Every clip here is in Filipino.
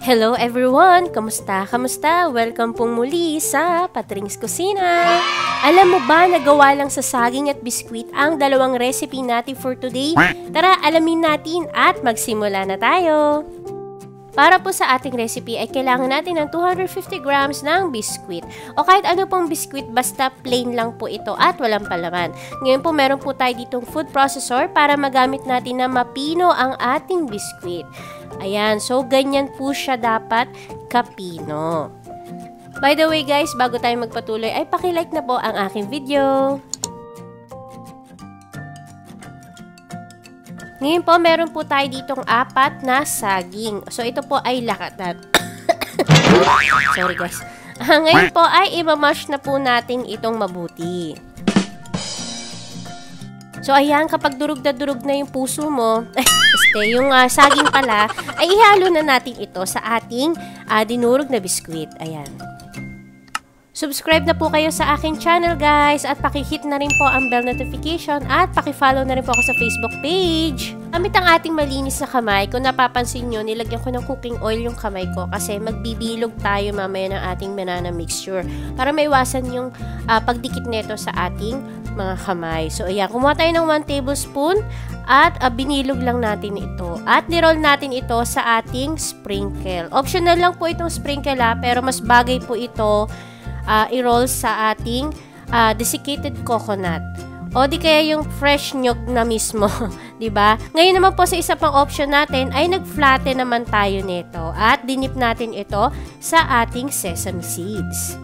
Hello everyone! Kamusta? Kamusta? Welcome pong muli sa Patrings Kusina! Alam mo ba na gawa lang sa saging at biskwit ang dalawang recipe natin for today? Tara, alamin natin at magsimula na tayo! Para po sa ating recipe ay kailangan natin ng 250 grams ng biskwit o kahit ano pong biskwit basta plain lang po ito at walang palaman. Ngayon po meron po tayo ditong food processor para magamit natin na mapino ang ating biskwit. Ayan, so ganyan po siya dapat kapino. By the way guys, bago tayo magpatuloy ay pakilike na po ang aking video. Ngayon po, meron po tayo ditong apat na saging. So, ito po ay lakat na... Sorry guys. Ngayon po ay imamash na po natin itong mabuti. So, ayan, kapag durug na durug na yung puso mo, este, yung uh, saging pala, ay ihalo na natin ito sa ating uh, dinurog na biskwit. Ayan. Subscribe na po kayo sa aking channel guys at pakihit na rin po ang bell notification at pakifollow na rin po ako sa Facebook page. Gamit ang ating malinis na kamay, kung napapansin nyo, nilagyan ko ng cooking oil yung kamay ko kasi magbibilog tayo mamaya ng ating banana mixture para maiwasan yung uh, pagdikit nito sa ating mga kamay. So ayan, kumuha tayo ng 1 tablespoon at uh, binilog lang natin ito. At niroll natin ito sa ating sprinkle. Optional lang po itong sprinkle ha, pero mas bagay po ito uh, i-roll sa ating uh, desiccated coconut. O di kaya yung fresh nyog na mismo, 'di ba? Ngayon naman po sa isa pang option natin ay nag-flatten naman tayo nito at dinip natin ito sa ating sesame seeds.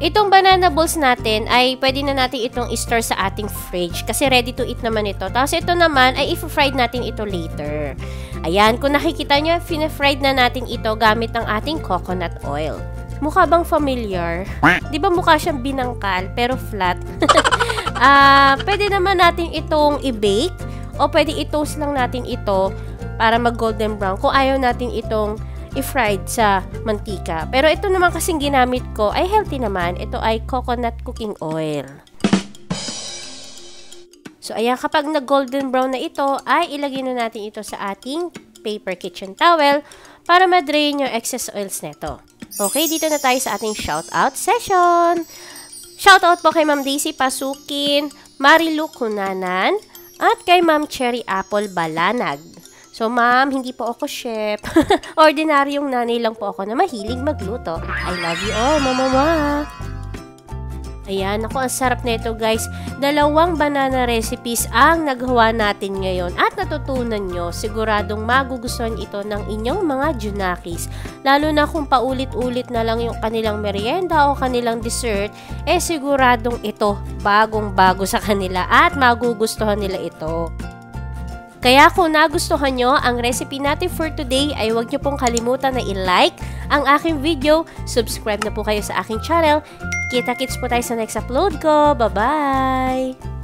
Itong banana balls natin ay pwede na natin itong i-store sa ating fridge kasi ready to eat naman ito. Tapos ito naman ay i-fried natin ito later. Ayan, kung nakikita nyo, fina-fried na natin ito gamit ng ating coconut oil. Mukha bang familiar? Di ba mukha siyang binangkal pero flat? uh, pwede naman natin itong i-bake o pwede i-toast lang natin ito para mag golden brown kung ayaw natin itong i-fried sa mantika. Pero ito naman kasing ginamit ko ay healthy naman. Ito ay coconut cooking oil. So, ayan, kapag nag-golden brown na ito, ay ilagay na natin ito sa ating paper kitchen towel para ma-drain yung excess oils nito. Okay, dito na tayo sa ating shoutout session. Shoutout po kay Ma'am Daisy Pasukin, Marilu Kunanan, at kay Ma'am Cherry Apple Balanag. So, ma'am, hindi po ako chef. Ordinaryong nanay lang po ako na mahilig magluto. I love you all, mama. Ayan, ako ang sarap nito guys. Dalawang banana recipes ang nagawa natin ngayon at natutunan nyo. Siguradong magugustuhan ito ng inyong mga junakis. Lalo na kung paulit-ulit na lang yung kanilang merienda o kanilang dessert, eh siguradong ito bagong bago sa kanila at magugustuhan nila ito. Kaya kung nagustuhan nyo ang recipe natin for today ay huwag nyo pong kalimutan na i-like ang aking video, subscribe na po kayo sa aking channel. Kita-kits po tayo sa next upload ko. Bye-bye!